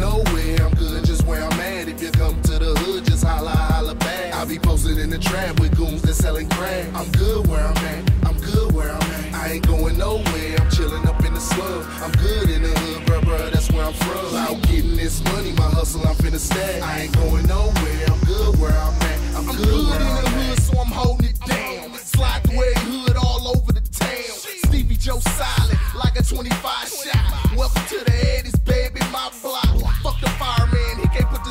nowhere. I'm good just where I'm at. If you come to the hood, just holla, holla back. I be posted in the trap with goons that selling crack. I'm good where I'm at. I'm good where I'm at. I ain't going nowhere. I'm chilling up in the slum. I'm good in the hood, bruh, bruh. That's where I'm from. I'm getting this money, my hustle, I'm finna stack. I ain't going nowhere. Joe silent, like a 25 shot. Welcome to the 80s, baby, my block. Fuck the fireman, he can't put this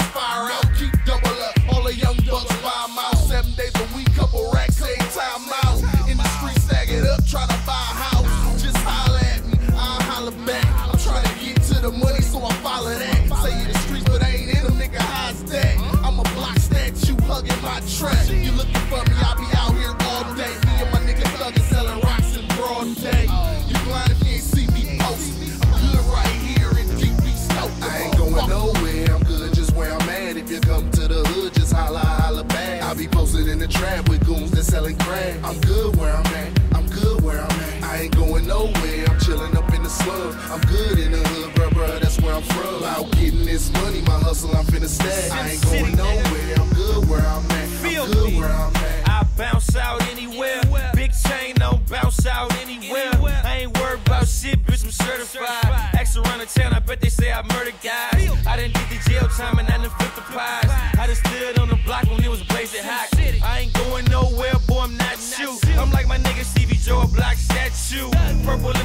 in the trap with goons that selling crack. I'm good where I'm at. I'm good where I'm at. I ain't going nowhere. I'm chilling up in the slum. I'm good in the hood, bruh, bruh. That's where I'm from. Out getting this money, my hustle, I'm finna stack. I ain't going nowhere. I'm good where I'm at. I'm good where I'm at. I bounce out anywhere. Big chain don't bounce out anywhere. I ain't worried about shit, bitch, I'm certified. Ask around the town, I bet they say I murdered guys. I done did the jail time and I done flipped the pies. I done stood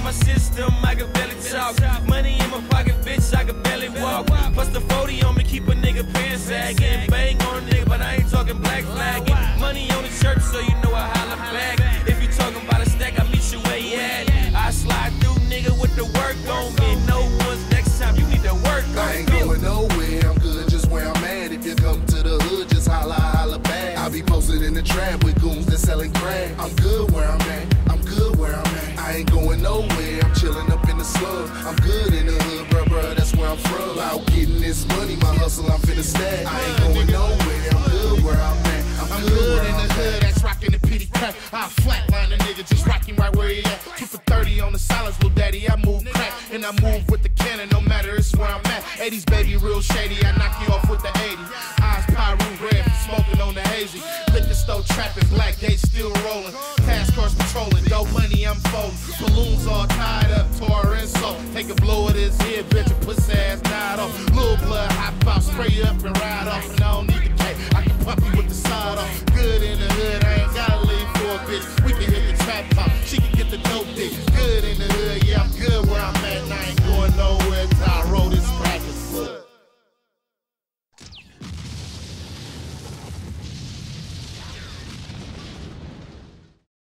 my system, I can barely talk. Money in my pocket, bitch, I can barely walk. Plus the 40 on me, keep a nigga pants sagging. Bang on a nigga, but I ain't talking black flagging. Money on the church, so you know I holla back. If you talking about a stack, I meet you where you at. I slide through, nigga, with the work on me. No one's next time, you need to work I on ain't going nowhere. I'm good just where I'm at. If you come to the hood, just holla, holla back. I be posted in the trap with goons that selling crack. I'm good where I'm at. I'm good where I'm at. I ain't going nowhere. I'm chilling up in the slum. I'm good in the hood, bruh, bruh. That's where I'm from. Out getting this money, my hustle, I'm finna stack. I ain't going nowhere. I'm good where I'm at. I'm, I'm good, in the hood, that's rocking the pity crack. I flatline a nigga, just rocking right where he at. Two for 30 on the silence, little daddy. I move crack, and I move with the cannon, no matter it's where I'm at. 80s baby, real shady. I knock you off with the 80. Eyes pyro red, smoking on the hazy. Liquor store trapping, black gates still rolling. Task cars patrolling, dope money I'm folding. Balloons all tied up, so. Take a blow of this here, bitch, and pussy ass died off. Lil Blood, hop out, spray up and ride off. And I don't need the K, I can pump you with the side off.